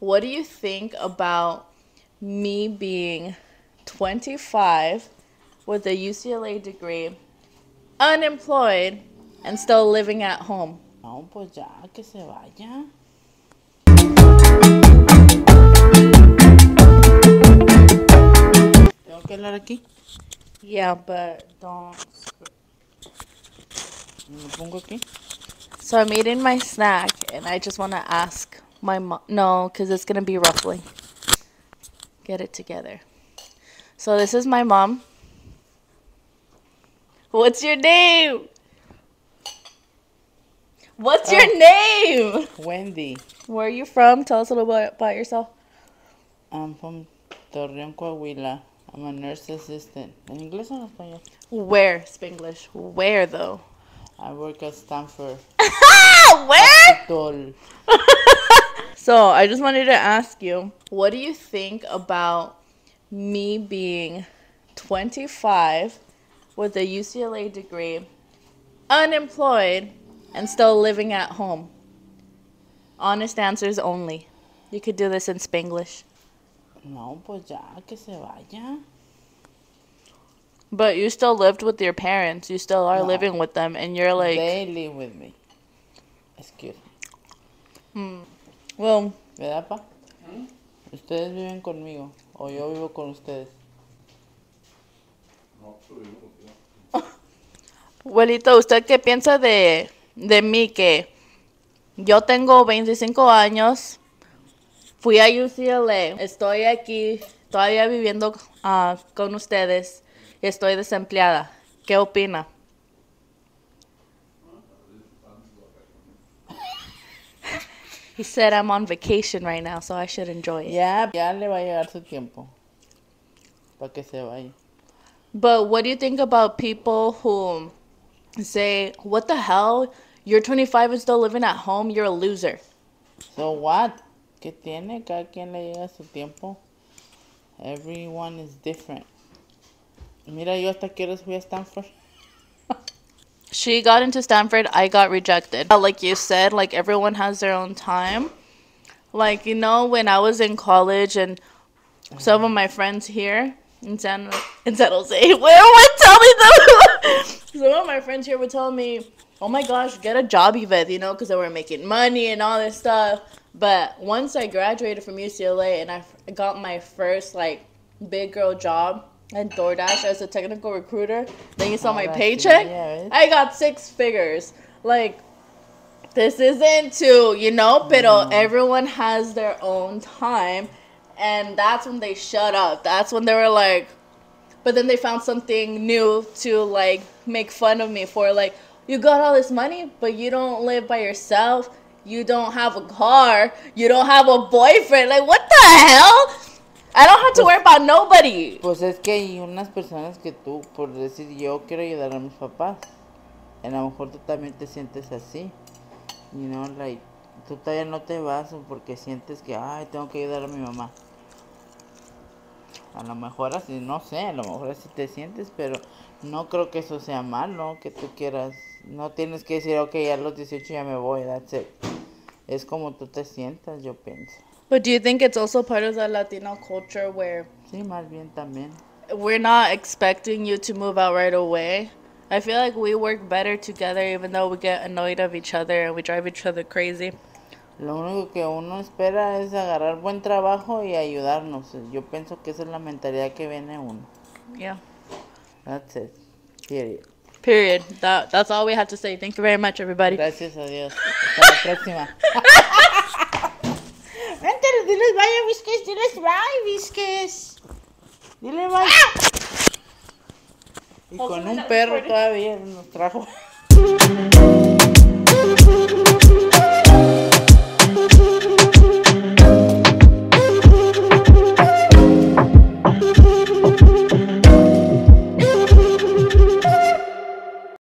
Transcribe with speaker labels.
Speaker 1: What do you think about me being 25 with a UCLA degree, unemployed, and still living at home?
Speaker 2: No, pues ya, que se vaya. ¿Tengo que hablar aquí?
Speaker 1: Yeah, but don't.
Speaker 2: ¿Me lo pongo aquí?
Speaker 1: So I'm eating my snack, and I just want to ask my mom. No, because it's gonna be ruffling. Get it together. So this is my mom. What's your name? What's your oh. name?
Speaker 2: Wendy.
Speaker 1: Where are you from? Tell us a little bit about yourself.
Speaker 2: I'm from Torreón, Coahuila. I'm a nurse assistant. ¿En inglés o en español?
Speaker 1: Where? Spanglish. Where though?
Speaker 2: I work at Stanford.
Speaker 1: Where? So I just wanted to ask you, what do you think about me being 25 with a UCLA degree, unemployed, and still living at home? Honest answers only. You could do this in Spanglish.
Speaker 2: No, pues ya, que se vaya.
Speaker 1: But you still lived with your parents. You still are
Speaker 2: No.
Speaker 1: living with them, and you're like,
Speaker 2: They live with me. Excuse
Speaker 1: hmm. Well,
Speaker 2: ¿Verdad, pa? ¿Ustedes viven conmigo o yo vivo con ustedes?
Speaker 1: Abuelito, ¿usted qué piensa de, de mí? Que yo tengo 25 años, fui a UCLA, estoy aquí todavía viviendo ah, con ustedes y estoy desempleada. ¿Qué opina? He said I'm on vacation right now, so I should enjoy it.
Speaker 2: Yeah, ya le va a llegar su tiempo. Para que se vaya.
Speaker 1: But what do you think about people who say, "What the hell? You're 25 and still living at home. You're a loser."
Speaker 2: So what? ¿Qué tiene? Cada quien le llega su tiempo. Everyone is different. Mira, yo hasta horas fui a Stanford.
Speaker 1: She got into Stanford, I got rejected. Like you said, like everyone has their own time. Like, you know, when I was in college and some of my friends here in San in San Jose were, were telling them some of my friends here would tell me, Oh my gosh, get a job, Iveth, you know, because they were making money and all this stuff. But once I graduated from UCLA and I got my first like big girl job at DoorDash as a technical recruiter, then you saw
Speaker 2: oh, my
Speaker 1: paycheck. I got six figures. Like, this isn't to, you know, pero uh, mm. everyone has their own time. And that's when they shut up. That's when they were like, but then they found something new to like make fun of me for. Like, you got all this money, but you don't live by yourself. You don't have a car. You don't have a boyfriend. Like, what the hell? I don't have to worry about nobody.
Speaker 2: Pues es que hay unas personas que tú, por decir yo quiero ayudar a mis papás, a lo mejor tú también te sientes así. You know, like, tú todavía no te vas porque sientes que, ay, tengo que ayudar a mi mamá. A lo mejor así, no sé, a lo mejor así te sientes, pero no creo que eso sea malo, que tú quieras. No tienes que decir, ok, a los 18 ya me voy, that's it. Es como tú te sientas, yo pienso.
Speaker 1: But do you think it's also part of the Latino culture where
Speaker 2: Sí, más bien también.
Speaker 1: we're not expecting you to move out right away? I feel like we work better together even though we get annoyed of each other and we drive each other crazy.
Speaker 2: Lo único que uno espera es agarrar buen trabajo y ayudarnos. Yo pienso que esa es la mentalidad que viene uno.
Speaker 1: Yeah.
Speaker 2: That's it. Period.
Speaker 1: Period. That that's all we have to say. Thank you very much, everybody.
Speaker 2: Gracias a Dios. Hasta la próxima. Diles bye, Vizques, diles bye, Vizques. Dile bye. Y con un perro todavía nos trajo.